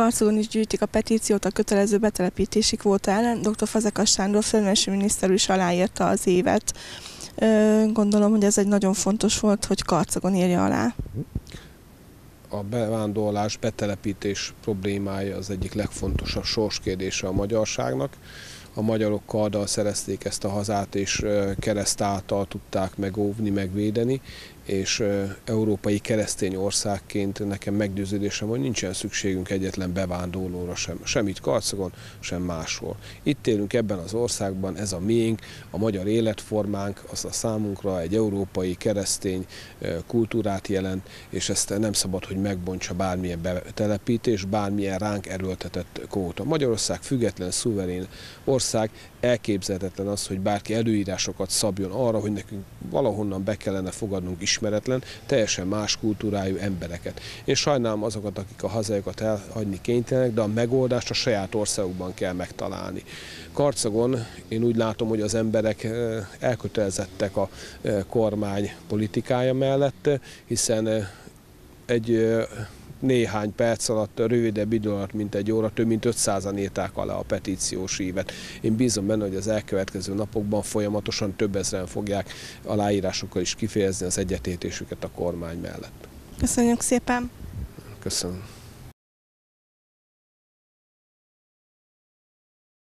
Karcogon is gyűjtik a petíciót a kötelező betelepítési kvóta ellen. Dr. Fazekas Sándor főmesi miniszter is aláírta az évet. Gondolom, hogy ez egy nagyon fontos volt, hogy Karcogon írja alá. A bevándorlás, betelepítés problémája az egyik legfontosabb sorskérdése a magyarságnak a magyarok karddal szerezték ezt a hazát, és kereszt által tudták megóvni, megvédeni, és európai keresztény országként nekem meggyőződésem, hogy nincsen szükségünk egyetlen bevándorlóra sem, sem itt Karcagon, sem máshol. Itt élünk ebben az országban, ez a miénk, a magyar életformánk, az a számunkra egy európai keresztény kultúrát jelent, és ezt nem szabad, hogy megbontsa bármilyen betelepítés, bármilyen ránk erőltetett kóta. Magyarország független, szuverén ország, elképzelhetetlen az, hogy bárki előírásokat szabjon arra, hogy nekünk valahonnan be kellene fogadnunk ismeretlen, teljesen más kultúrájú embereket. Én sajnálom azokat, akik a hazájukat elhagyni kénytelenek, de a megoldást a saját országukban kell megtalálni. Karcagon én úgy látom, hogy az emberek eh, elkötelezettek a eh, kormány politikája mellett, hiszen eh, egy néhány perc alatt, rövidebb idő alatt, mint egy óra, több mint 500-an írták alá a petíciós ívet. Én bízom benne, hogy az elkövetkező napokban folyamatosan több ezeren fogják aláírásokkal is kifejezni az egyetértésüket a kormány mellett. Köszönjük szépen! Köszönöm.